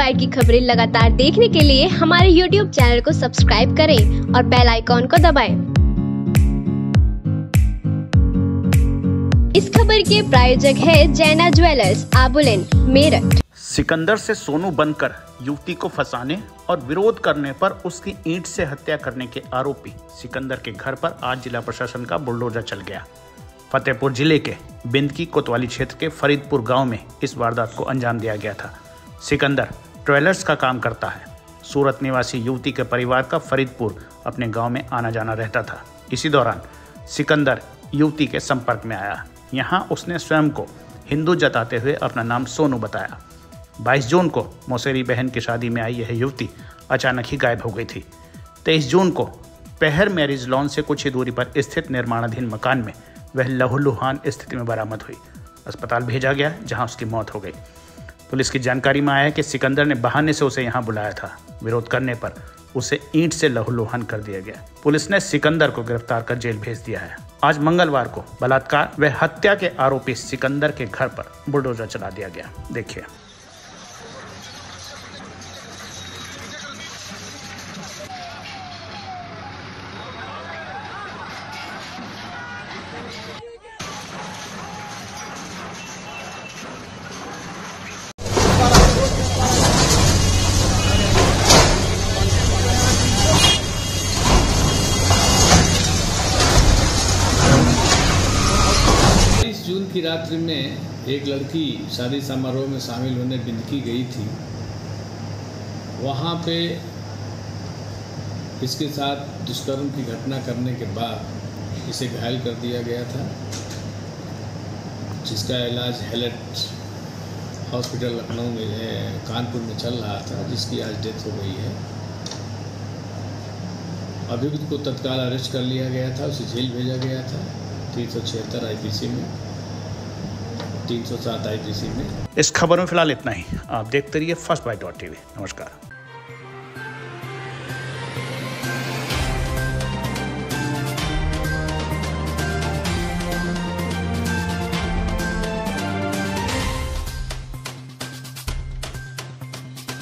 Bite की खबरें लगातार देखने के लिए हमारे यूट्यूब चैनल को सब्सक्राइब करें और बेल आइकॉन को दबाएँ। इस खबर के प्रायोजक है जैना ज्वेलर्स आबुलेन मेरठ। सिकंदर से सोनू बनकर युवती को फंसाने और विरोध करने पर उसकी ईंट से हत्या करने के आरोपी। सिकंदर के घर पर आज जिला प्रशासन का बुलडोजर चल गया। फतेहपुर ज़िले के बिंदकी कोतवाली क्षेत्र के फरीदपुर गाँव में इस वारदात को अंजाम दिया गया था। सिकंदर ट्रेलर्स का काम करता है। सूरत निवासी युवती के परिवार का फरीदपुर अपने गाँव में आना जाना रहता था। इसी दौरान सिकंदर युवती के संपर्क में आया। यहाँ उसने स्वयं को हिंदू जताते हुए अपना नाम सोनू बताया। 22 जून को मौसेरी बहन की शादी में आई यह युवती अचानक ही गायब हो गई थी। 23 जून को पहर मैरिज लॉन से कुछ ही दूरी पर स्थित निर्माणाधीन मकान में वह लहूलुहान स्थिति में बरामद हुई। अस्पताल भेजा गया, जहाँ उसकी मौत हो गई। पुलिस की जानकारी में आया है कि सिकंदर ने बहाने से उसे यहाँ बुलाया था। विरोध करने पर उसे ईंट से लहूलुहान कर दिया गया। पुलिस ने सिकंदर को गिरफ़्तार कर जेल भेज दिया है। आज मंगलवार को बलात्कार व हत्या के आरोपी सिकंदर के घर पर बुलडोजर चला दिया गया। देखिए। की रात्रि में एक लड़की शादी समारोह में शामिल होने बिंदकी गई थी। वहाँ पे इसके साथ दुष्कर्म की घटना करने के बाद इसे घायल कर दिया गया था, जिसका इलाज हेलेट हॉस्पिटल लखनऊ में कानपुर में चल रहा था, जिसकी आज डेथ हो गई है। अभियुक्त को तत्काल अरेस्ट कर लिया गया था, उसे जेल भेजा गया था, तीन सौ छिहत्तर आई में। तीन सौ सात आई में। इस खबर में फ़िलहाल इतना ही। आप देखते रहिए फ़र्स्ट बाइट डॉट टीवी नमस्कार।